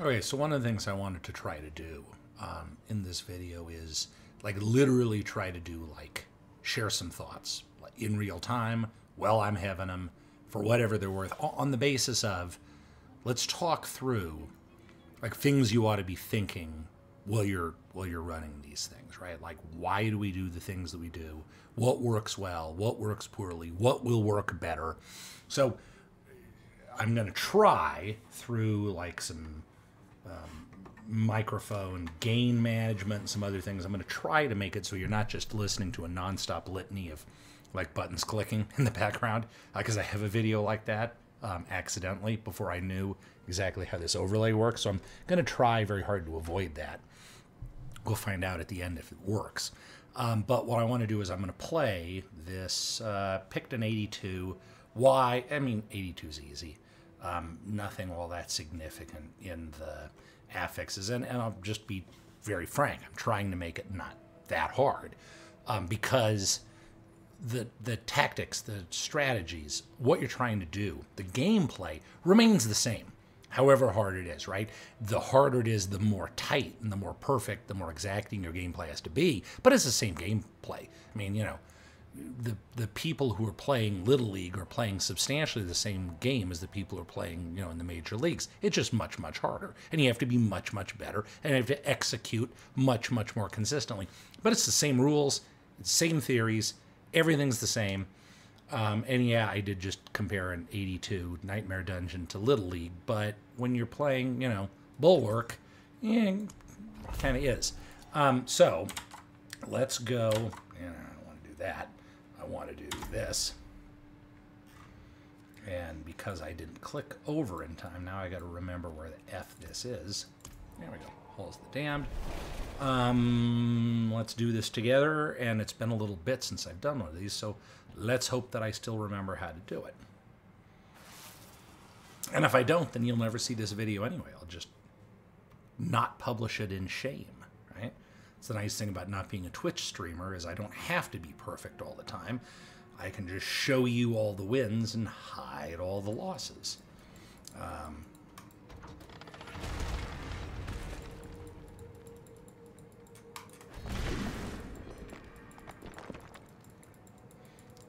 Okay, so one of the things I wanted to try to do um, in this video is like literally try to do like share some thoughts like, in real time while I'm having them for whatever they're worth on the basis of let's talk through like things you ought to be thinking while you're while you're running these things, right? Like why do we do the things that we do? What works well? What works poorly? What will work better? So I'm going to try through like some um, microphone gain management and some other things. I'm going to try to make it so you're not just listening to a nonstop litany of like buttons clicking in the background because uh, I have a video like that um, accidentally before I knew exactly how this overlay works. So I'm going to try very hard to avoid that. We'll find out at the end if it works. Um, but what I want to do is I'm going to play this uh, Picton 82. Why? I mean, 82 is easy. Um, nothing all that significant in the affixes. And, and I'll just be very frank. I'm trying to make it not that hard um, because the the tactics, the strategies, what you're trying to do, the gameplay remains the same. However hard it is, right? The harder it is, the more tight and the more perfect, the more exacting your gameplay has to be. But it's the same gameplay. I mean, you know, the the people who are playing little league are playing substantially the same game as the people who are playing you know in the major leagues. It's just much much harder. And you have to be much much better. And you have to execute much much more consistently. But it's the same rules same theories everything's the same. Um, and yeah i did just compare an 82 nightmare dungeon to little league. But when you're playing you know bulwark yeah kind of is. Um, so let's go i don't want to do that I want to do this. And because I didn't click over in time, now I got to remember where the F this is. There we go. Halls the Damned. Um, let's do this together. And it's been a little bit since I've done one of these, so let's hope that I still remember how to do it. And if I don't, then you'll never see this video anyway. I'll just not publish it in shame. It's the nice thing about not being a Twitch streamer is I don't have to be perfect all the time. I can just show you all the wins and hide all the losses. Um,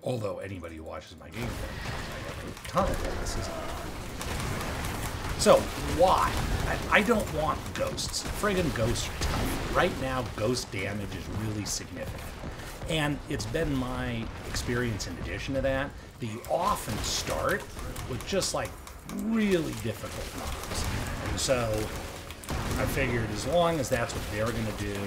although anybody who watches my gameplay, I have a ton of losses. So, why? I, I don't want ghosts. Friggin' ghosts are tough. Right now, ghost damage is really significant. And it's been my experience, in addition to that, that you often start with just like really difficult mobs. And so I figured as long as that's what they're going to do,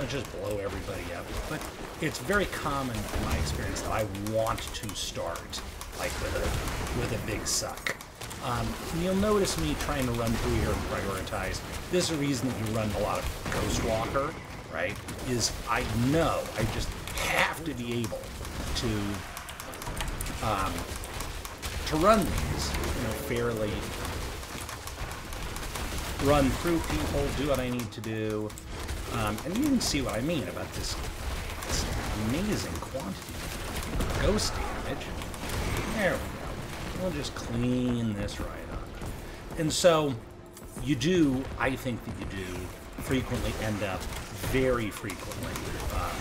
let's just blow everybody up. But it's very common in my experience that I want to start like with a with a big suck. Um, you'll notice me trying to run through here and prioritize. This is a reason that you run a lot of Ghost Walker, right? Is I know I just have to be able to um, to run these, you know, fairly run through people, do what I need to do, um, and you can see what I mean about this, this amazing quantity of ghost damage. There we go. We'll just clean this right up. And so you do, I think that you do, frequently end up very frequently um,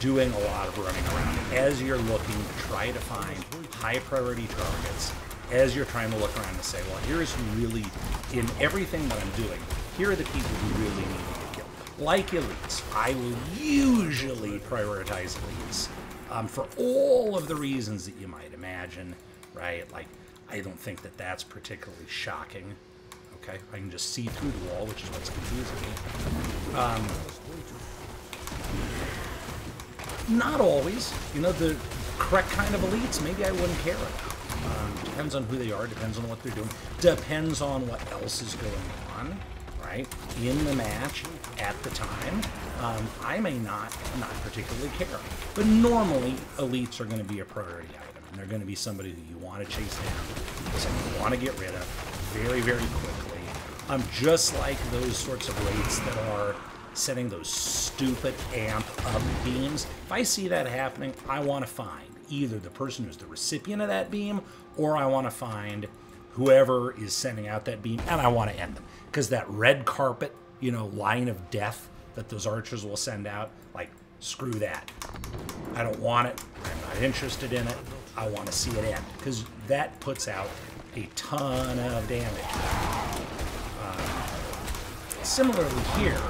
doing a lot of running around as you're looking to try to find high priority targets, as you're trying to look around and say, well, here's really, in everything that I'm doing, here are the people who really need to get killed. Like elites, I will usually prioritize elites um, for all of the reasons that you might imagine right? Like, I don't think that that's particularly shocking. Okay, I can just see through the wall, which is what's confusing me. Um, not always. You know, the correct kind of elites, maybe I wouldn't care about. Um, depends on who they are, depends on what they're doing, depends on what else is going on, right, in the match at the time. Um, I may not, not particularly care. But normally, elites are going to be a priority item and they're going to be somebody who you want to chase down, somebody you want to get rid of very, very quickly. I'm um, just like those sorts of rates that are setting those stupid amp up beams. If I see that happening, I want to find either the person who's the recipient of that beam or I want to find whoever is sending out that beam, and I want to end them because that red carpet, you know, line of death that those archers will send out, like screw that. I don't want it. I'm not interested in it. I want to see it end because that puts out a ton of damage. Um, similarly here,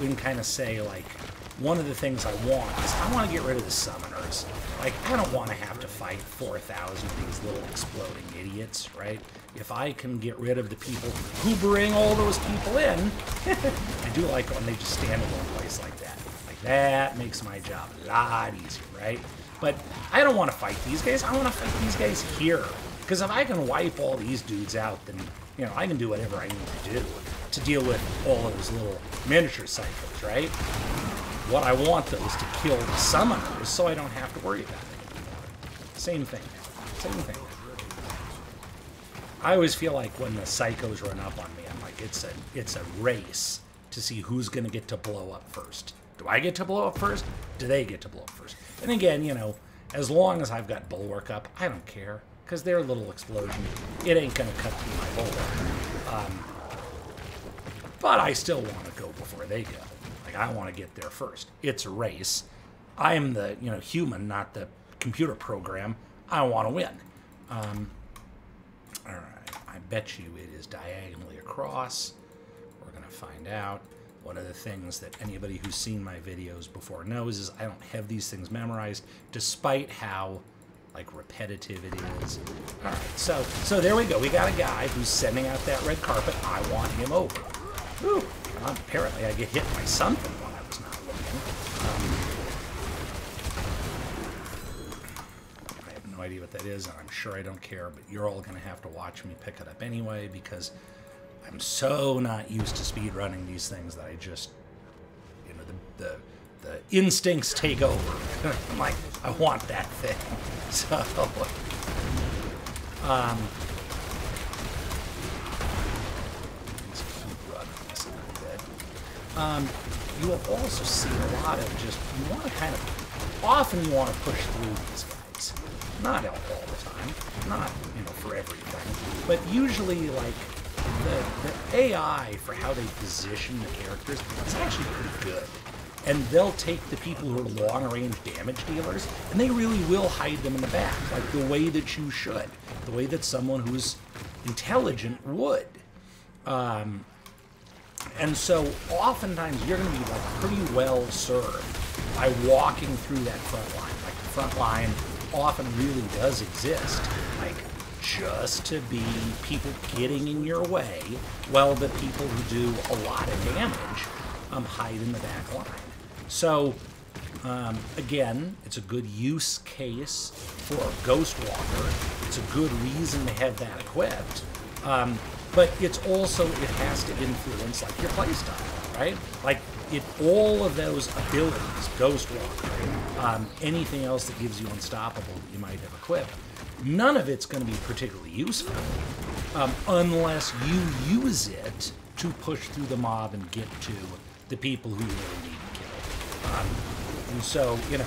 we can kind of say like one of the things I want is I want to get rid of the summoners. Like, I don't want to have to fight 4,000 of these little exploding idiots, right? If I can get rid of the people who bring all those people in, I do like when they just stand in one place like that. Like, that makes my job a lot easier, right? But I don't want to fight these guys. I want to fight these guys here. Because if I can wipe all these dudes out, then, you know, I can do whatever I need to do to deal with all of those little miniature cycles, right? What I want, though, is to kill the summoners so I don't have to worry about it anymore. Same thing. Same thing. I always feel like when the psychos run up on me, I'm like, it's a, it's a race to see who's going to get to blow up first. Do I get to blow up first? Do they get to blow up first? And again, you know, as long as I've got bulwark up, I don't care. Because their little explosion, it ain't going to cut through my bulwark. Um, but I still want to go before they go. Like, I want to get there first. It's a race. I am the, you know, human, not the computer program. I want to win. Um, all right. I bet you it is diagonally across. We're going to find out. One of the things that anybody who's seen my videos before knows is I don't have these things memorized, despite how like repetitive it is. All right, so so there we go. We got a guy who's sending out that red carpet. I want him over. Whew. apparently, I get hit by something when I was not looking. Um, I have no idea what that is, and I'm sure I don't care. But you're all going to have to watch me pick it up anyway because I'm so not used to speed running these things that I just, you know, the the, the instincts take over. I'm like, I want that thing. So, um, um, you will also see a lot of just, you want to kind of, often you want to push through these guys. Not all, the time, not, you know, for everything, but usually, like, the, the AI for how they position the characters is actually pretty good. And they'll take the people who are long-range damage dealers, and they really will hide them in the back, like the way that you should, the way that someone who's intelligent would. Um, and so oftentimes you're going to be like pretty well served by walking through that front line. Like the front line often really does exist. Like just to be people getting in your way, while the people who do a lot of damage um, hide in the back line. So, um, again, it's a good use case for a Ghostwalker. It's a good reason to have that equipped. Um, but it's also, it has to influence, like, your playstyle, right? Like, it, all of those abilities, Ghostwalker, um, anything else that gives you Unstoppable you might have equipped, none of it's going to be particularly useful um, unless you use it to push through the mob and get to the people who you really need to kill. Um, and so, you know,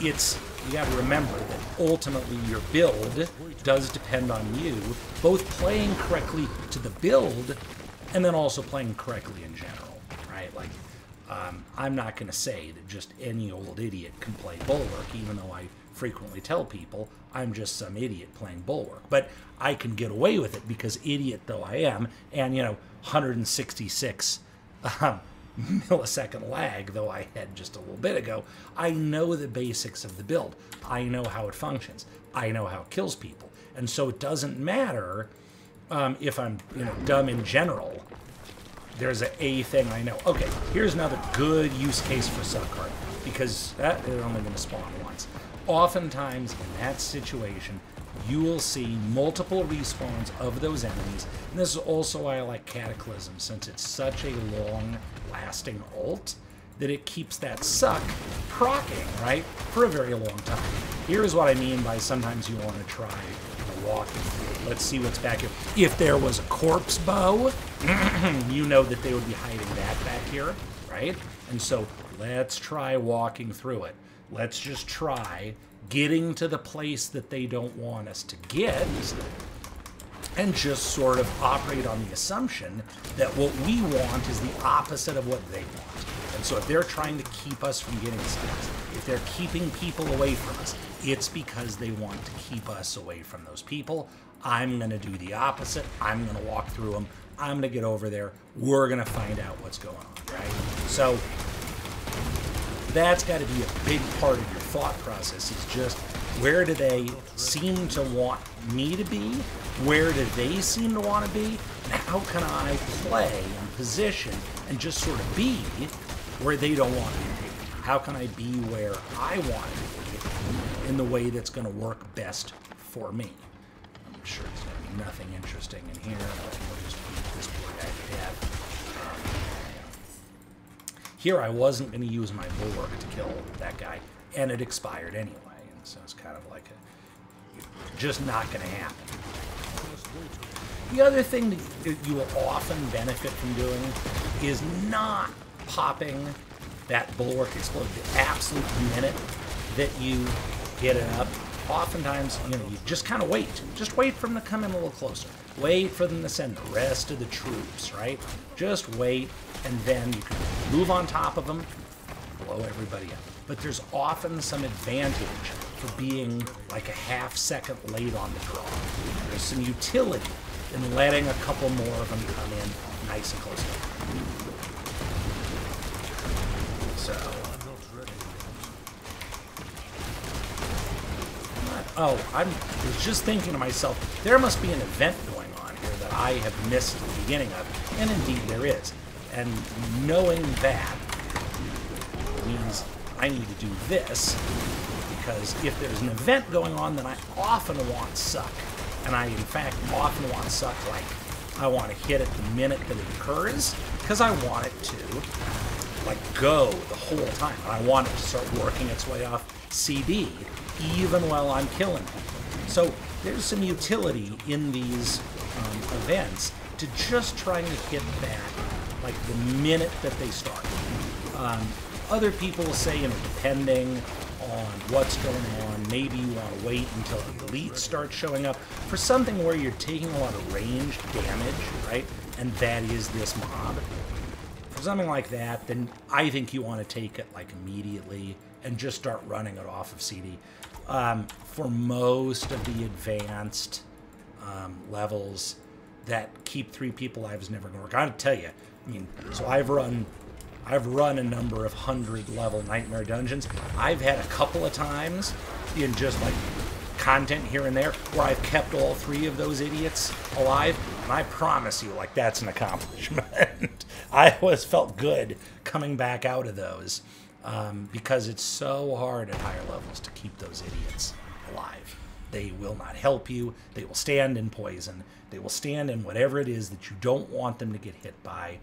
it's you got to remember that ultimately your build does depend on you, both playing correctly to the build and then also playing correctly in general, right? Like, um, I'm not going to say that just any old idiot can play Bulwark, even though I frequently tell people I'm just some idiot playing Bulwark. But I can get away with it because idiot though I am, and you know, 166 um, millisecond lag though I had just a little bit ago, I know the basics of the build. I know how it functions. I know how it kills people. And so it doesn't matter um, if I'm you know dumb in general. There's a, a thing I know. Okay, here's another good use case for Suckheart because that is only going to spawn once oftentimes in that situation, you will see multiple respawns of those enemies. And this is also why I like Cataclysm, since it's such a long-lasting ult that it keeps that suck procking, right, for a very long time. Here's what I mean by sometimes you want to try walking. Let's see what's back here. If there was a corpse bow, you know that they would be hiding that back here, right? And so let's try walking through it. Let's just try getting to the place that they don't want us to get. And just sort of operate on the assumption that what we want is the opposite of what they want. And so if they're trying to keep us from getting skills, if they're keeping people away from us, it's because they want to keep us away from those people. I'm going to do the opposite. I'm going to walk through them. I'm going to get over there. We're going to find out what's going on, right? So that's got to be a big part of your thought process is just where do they seem to want me to be? Where do they seem to want to be? And how can I play and position and just sort of be where they don't want to be? How can I be where I want to be in the way that's going to work best for me? I'm sure there's going to be nothing interesting in here, but we'll just beat this to. Um, here I wasn't going to use my bulwark to kill that guy, and it expired anyway. So it's kind of like a, just not going to happen. The other thing that you will often benefit from doing is not popping that bulwark explode the absolute minute that you get it up. Oftentimes, you know, you just kind of wait. Just wait for them to come in a little closer. Wait for them to send the rest of the troops, right? Just wait, and then you can move on top of them, blow everybody up. But there's often some advantage for being like a half second late on the draw. There's some utility in letting a couple more of them come in nice and close. So. Uh, oh, I'm, I was just thinking to myself, there must be an event going on here that I have missed the beginning of. And indeed there is. And knowing that means I need to do this because if there's an event going on, then I often want suck. And I, in fact, often want suck like I want to hit it the minute that it occurs because I want it to like go the whole time. And I want it to start working its way off CD even while I'm killing. So there's some utility in these um, events to just trying to hit that like the minute that they start. Um, other people say, you know, depending on what's going on. Maybe you want to wait until elite starts showing up for something where you're taking a lot of ranged damage, right? And that is this mob. For something like that, then I think you want to take it like immediately and just start running it off of CD. Um, for most of the advanced um, levels, that keep three people alive is never going to work. I gotta tell you, I mean, so I've run I've run a number of hundred level nightmare dungeons. I've had a couple of times in just like content here and there where I've kept all three of those idiots alive, and I promise you, like that's an accomplishment. I always felt good coming back out of those um, because it's so hard at higher levels to keep those idiots alive. They will not help you. They will stand in poison. They will stand in whatever it is that you don't want them to get hit by.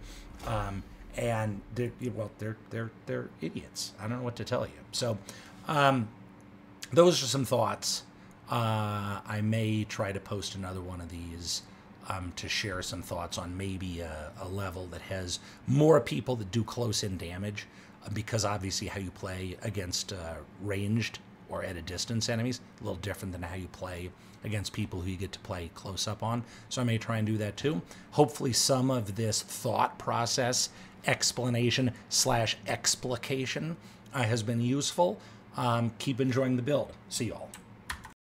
Um, and they're well they're they're they're idiots. I don't know what to tell you. So um, those are some thoughts. Uh, i may try to post another one of these um, to share some thoughts on maybe a, a, level that has more people that do close in damage uh, because obviously how you play against uh, ranged or at a distance enemies a little different than how you play against people who you get to play close up on. So i may try and do that too. Hopefully some of this thought process explanation slash explication uh, has been useful. Um, keep enjoying the build. See y'all.